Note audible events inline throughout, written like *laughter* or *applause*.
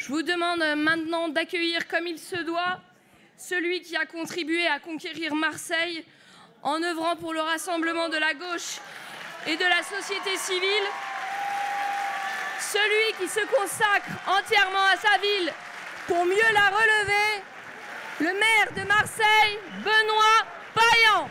Je vous demande maintenant d'accueillir comme il se doit celui qui a contribué à conquérir Marseille en œuvrant pour le rassemblement de la gauche et de la société civile, celui qui se consacre entièrement à sa ville pour mieux la relever, le maire de Marseille, Benoît Payan.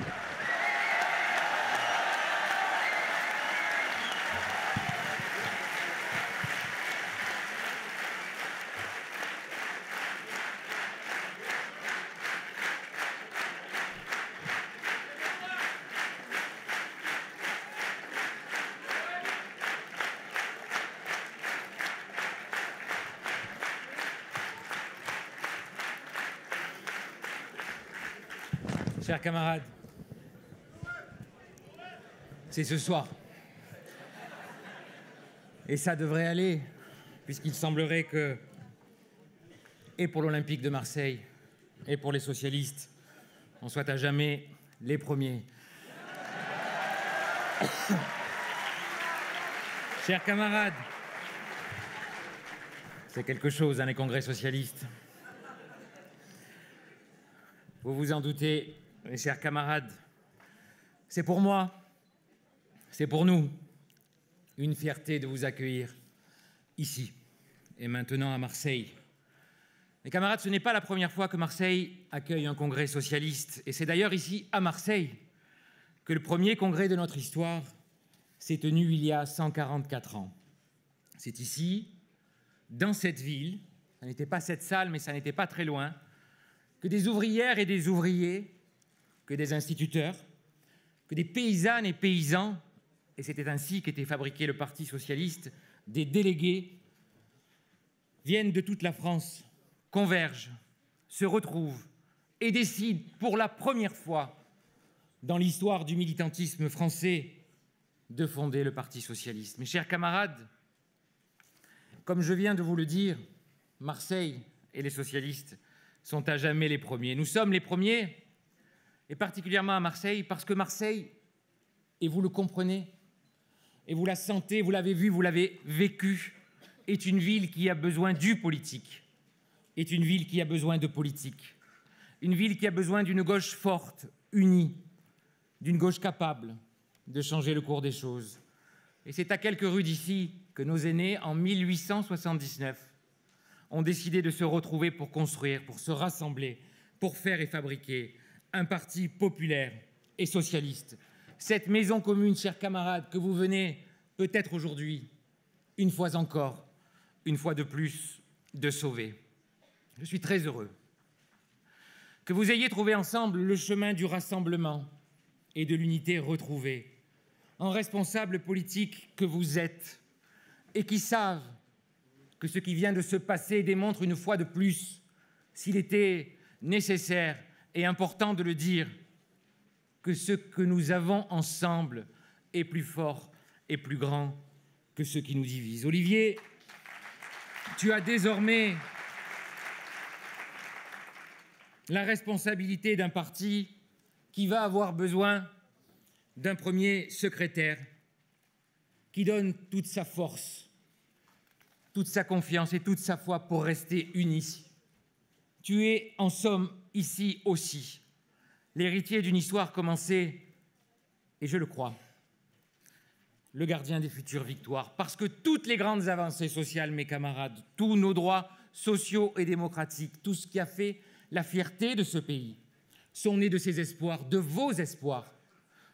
Chers camarades, c'est ce soir. Et ça devrait aller, puisqu'il semblerait que, et pour l'Olympique de Marseille, et pour les socialistes, on soit à jamais les premiers. *coughs* Chers camarades, c'est quelque chose, hein, les congrès socialistes. Vous vous en doutez, mes chers camarades, c'est pour moi, c'est pour nous une fierté de vous accueillir ici et maintenant à Marseille. Mes camarades, ce n'est pas la première fois que Marseille accueille un congrès socialiste, et c'est d'ailleurs ici, à Marseille, que le premier congrès de notre histoire s'est tenu il y a 144 ans. C'est ici, dans cette ville, ça n'était pas cette salle, mais ça n'était pas très loin, que des ouvrières et des ouvriers que des instituteurs, que des paysannes et paysans, et c'était ainsi qu'était fabriqué le Parti socialiste, des délégués, viennent de toute la France, convergent, se retrouvent et décident pour la première fois dans l'histoire du militantisme français de fonder le Parti socialiste. Mes chers camarades, comme je viens de vous le dire, Marseille et les socialistes sont à jamais les premiers. Nous sommes les premiers et particulièrement à Marseille, parce que Marseille, et vous le comprenez, et vous la sentez, vous l'avez vu, vous l'avez vécu, est une ville qui a besoin du politique, est une ville qui a besoin de politique, une ville qui a besoin d'une gauche forte, unie, d'une gauche capable de changer le cours des choses. Et c'est à quelques rues d'ici que nos aînés, en 1879, ont décidé de se retrouver pour construire, pour se rassembler, pour faire et fabriquer un parti populaire et socialiste. Cette maison commune, chers camarades, que vous venez peut-être aujourd'hui, une fois encore, une fois de plus, de sauver. Je suis très heureux que vous ayez trouvé ensemble le chemin du rassemblement et de l'unité retrouvée, en responsables politiques que vous êtes et qui savent que ce qui vient de se passer démontre une fois de plus, s'il était nécessaire et important de le dire, que ce que nous avons ensemble est plus fort et plus grand que ce qui nous divise. Olivier, tu as désormais la responsabilité d'un parti qui va avoir besoin d'un premier secrétaire qui donne toute sa force, toute sa confiance et toute sa foi pour rester unis. Tu es en somme ici aussi l'héritier d'une histoire commencée, et je le crois, le gardien des futures victoires, parce que toutes les grandes avancées sociales, mes camarades, tous nos droits sociaux et démocratiques, tout ce qui a fait la fierté de ce pays, sont nés de ces espoirs, de vos espoirs,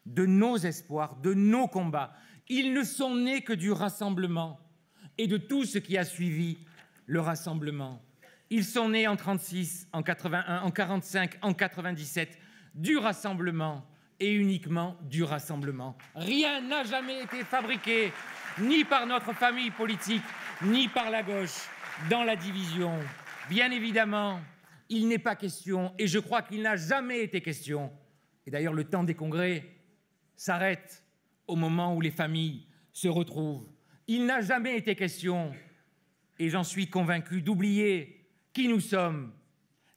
de nos espoirs, de nos combats. Ils ne sont nés que du rassemblement et de tout ce qui a suivi le rassemblement. Ils sont nés en 36, en 81, en 45, en 97, du rassemblement et uniquement du rassemblement. Rien n'a jamais été fabriqué, ni par notre famille politique, ni par la gauche, dans la division. Bien évidemment, il n'est pas question, et je crois qu'il n'a jamais été question, et d'ailleurs le temps des congrès s'arrête au moment où les familles se retrouvent. Il n'a jamais été question, et j'en suis convaincu, d'oublier qui nous sommes,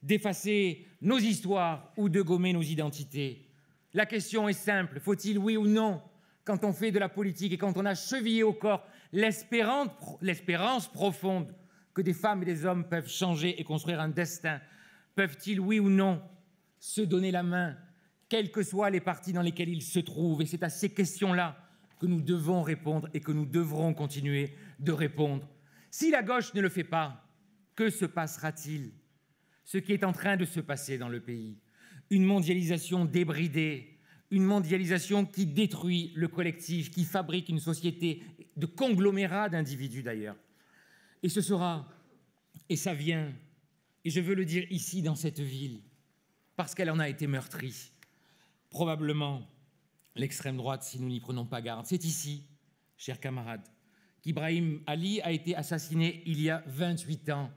d'effacer nos histoires ou de gommer nos identités. La question est simple, faut-il oui ou non, quand on fait de la politique et quand on a chevillé au corps l'espérance profonde que des femmes et des hommes peuvent changer et construire un destin? Peuvent-ils, oui ou non, se donner la main, quels que soient les partis dans lesquels ils se trouvent? Et c'est à ces questions-là que nous devons répondre et que nous devrons continuer de répondre. Si la gauche ne le fait pas, que se passera-t-il? Ce qui est en train de se passer dans le pays, une mondialisation débridée, une mondialisation qui détruit le collectif, qui fabrique une société de conglomérats d'individus d'ailleurs. Et ce sera, et ça vient, et je veux le dire ici dans cette ville, parce qu'elle en a été meurtrie, probablement l'extrême droite si nous n'y prenons pas garde. C'est ici, chers camarades, qu'Ibrahim Ali a été assassiné il y a 28 ans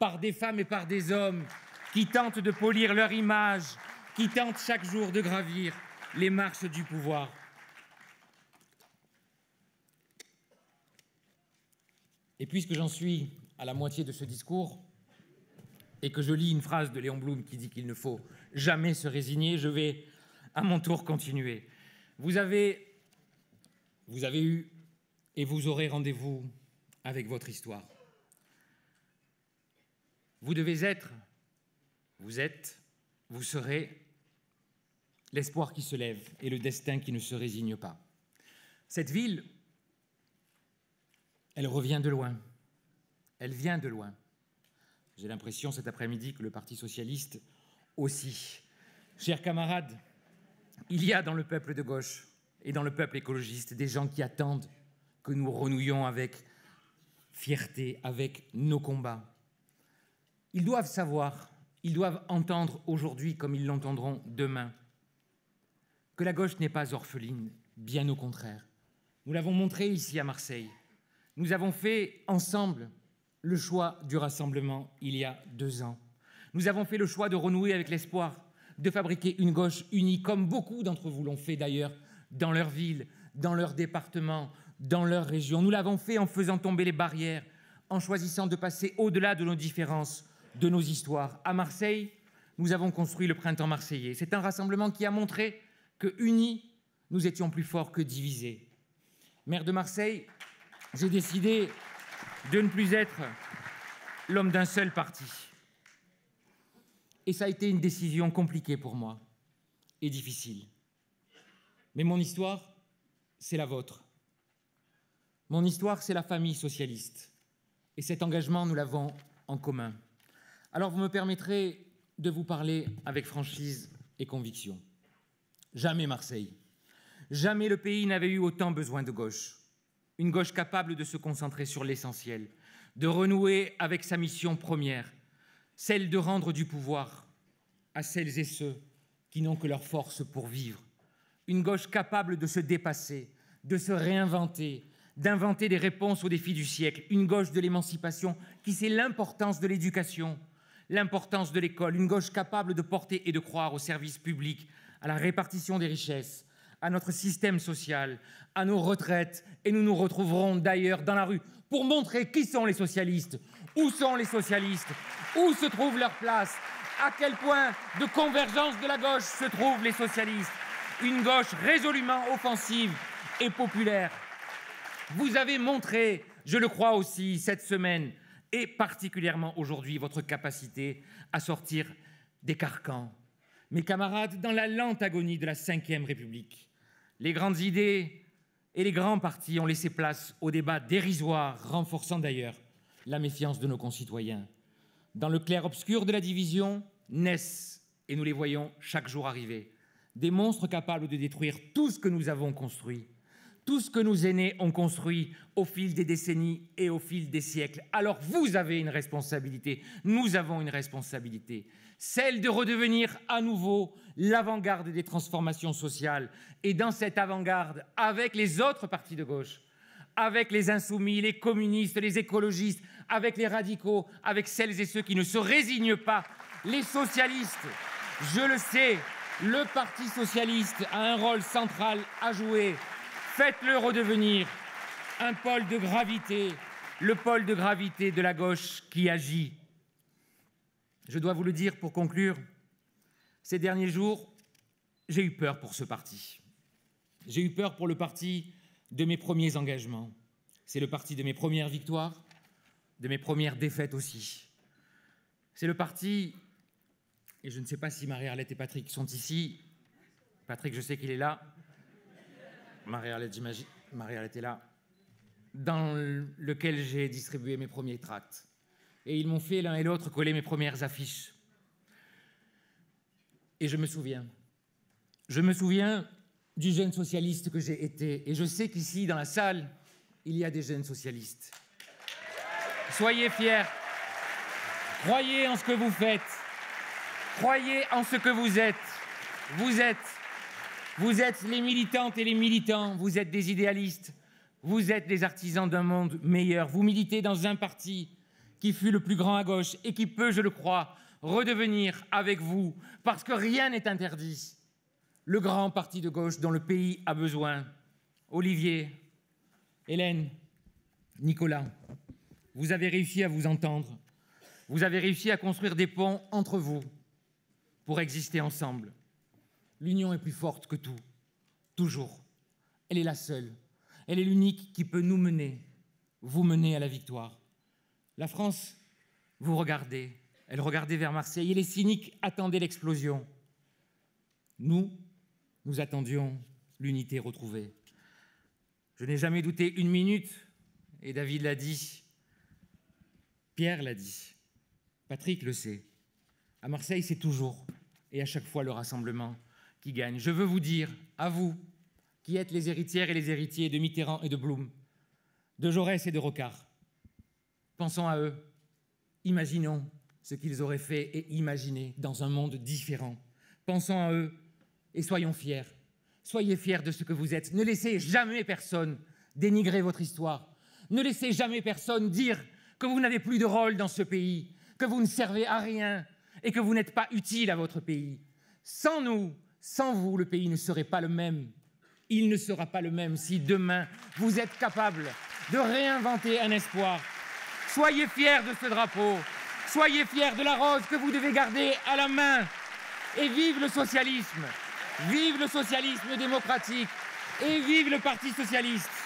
par des femmes et par des hommes qui tentent de polir leur image, qui tentent chaque jour de gravir les marches du pouvoir. Et puisque j'en suis à la moitié de ce discours et que je lis une phrase de Léon Blum qui dit qu'il ne faut jamais se résigner, je vais à mon tour continuer. Vous avez, vous avez eu et vous aurez rendez-vous avec votre histoire. Vous devez être, vous êtes, vous serez l'espoir qui se lève et le destin qui ne se résigne pas. Cette ville, elle revient de loin, elle vient de loin. J'ai l'impression cet après-midi que le Parti socialiste aussi. Chers camarades, il y a dans le peuple de gauche et dans le peuple écologiste des gens qui attendent que nous renouions avec fierté, avec nos combats. Ils doivent savoir, ils doivent entendre aujourd'hui comme ils l'entendront demain, que la gauche n'est pas orpheline, bien au contraire. Nous l'avons montré ici à Marseille. Nous avons fait ensemble le choix du rassemblement il y a deux ans. Nous avons fait le choix de renouer avec l'espoir de fabriquer une gauche unie, comme beaucoup d'entre vous l'ont fait d'ailleurs dans leur ville, dans leur département, dans leur région. Nous l'avons fait en faisant tomber les barrières, en choisissant de passer au-delà de nos différences, de nos histoires. À Marseille, nous avons construit le printemps marseillais. C'est un rassemblement qui a montré que unis, nous étions plus forts que divisés. Maire de Marseille, j'ai décidé de ne plus être l'homme d'un seul parti. Et ça a été une décision compliquée pour moi et difficile. Mais mon histoire, c'est la vôtre. Mon histoire, c'est la famille socialiste. Et cet engagement, nous l'avons en commun. Alors vous me permettrez de vous parler avec franchise et conviction. Jamais Marseille, jamais le pays n'avait eu autant besoin de gauche. Une gauche capable de se concentrer sur l'essentiel, de renouer avec sa mission première, celle de rendre du pouvoir à celles et ceux qui n'ont que leur force pour vivre. Une gauche capable de se dépasser, de se réinventer, d'inventer des réponses aux défis du siècle. Une gauche de l'émancipation qui sait l'importance de l'éducation, l'importance de l'école. Une gauche capable de porter et de croire au service public, à la répartition des richesses, à notre système social, à nos retraites, et nous nous retrouverons d'ailleurs dans la rue pour montrer qui sont les socialistes, où sont les socialistes, où se trouve leur place, à quel point de convergence de la gauche se trouvent les socialistes. Une gauche résolument offensive et populaire. Vous avez montré, je le crois aussi, cette semaine, et particulièrement aujourd'hui, votre capacité à sortir des carcans mes camarades, dans la lente agonie de la Ve République. Les grandes idées et les grands partis ont laissé place au débat dérisoire, renforçant d'ailleurs la méfiance de nos concitoyens. Dans le clair-obscur de la division naissent, et nous les voyons chaque jour arriver, des monstres capables de détruire tout ce que nous avons construit, tout ce que nos aînés ont construit au fil des décennies et au fil des siècles. Alors vous avez une responsabilité, nous avons une responsabilité celle de redevenir à nouveau l'avant-garde des transformations sociales. Et dans cette avant-garde, avec les autres partis de gauche, avec les insoumis, les communistes, les écologistes, avec les radicaux, avec celles et ceux qui ne se résignent pas, les socialistes, je le sais, le Parti socialiste a un rôle central à jouer. Faites-le redevenir un pôle de gravité, le pôle de gravité de la gauche qui agit je dois vous le dire pour conclure, ces derniers jours, j'ai eu peur pour ce parti. J'ai eu peur pour le parti de mes premiers engagements. C'est le parti de mes premières victoires, de mes premières défaites aussi. C'est le parti, et je ne sais pas si Marie-Arlette et Patrick sont ici. Patrick, je sais qu'il est là. Marie-Arlette, est là. Dans lequel j'ai distribué mes premiers tracts. Et ils m'ont fait l'un et l'autre coller mes premières affiches. Et je me souviens. Je me souviens du jeune socialiste que j'ai été. Et je sais qu'ici, dans la salle, il y a des jeunes socialistes. Soyez fiers. Croyez en ce que vous faites. Croyez en ce que vous êtes. Vous êtes. Vous êtes les militantes et les militants. Vous êtes des idéalistes. Vous êtes des artisans d'un monde meilleur. Vous militez dans un parti qui fut le plus grand à gauche et qui peut, je le crois, redevenir avec vous, parce que rien n'est interdit, le grand parti de gauche dont le pays a besoin. Olivier, Hélène, Nicolas, vous avez réussi à vous entendre, vous avez réussi à construire des ponts entre vous pour exister ensemble. L'union est plus forte que tout, toujours. Elle est la seule, elle est l'unique qui peut nous mener, vous mener à la victoire. La France, vous regardez, elle regardait vers Marseille et les cyniques attendaient l'explosion. Nous, nous attendions l'unité retrouvée. Je n'ai jamais douté une minute, et David l'a dit, Pierre l'a dit, Patrick le sait. À Marseille, c'est toujours et à chaque fois le rassemblement qui gagne. Je veux vous dire, à vous, qui êtes les héritières et les héritiers de Mitterrand et de Blum, de Jaurès et de Rocard, Pensons à eux. Imaginons ce qu'ils auraient fait et imaginé dans un monde différent. Pensons à eux et soyons fiers. Soyez fiers de ce que vous êtes. Ne laissez jamais personne dénigrer votre histoire. Ne laissez jamais personne dire que vous n'avez plus de rôle dans ce pays, que vous ne servez à rien et que vous n'êtes pas utile à votre pays. Sans nous, sans vous, le pays ne serait pas le même. Il ne sera pas le même si demain vous êtes capable de réinventer un espoir Soyez fiers de ce drapeau. Soyez fiers de la rose que vous devez garder à la main. Et vive le socialisme. Vive le socialisme démocratique. Et vive le Parti socialiste.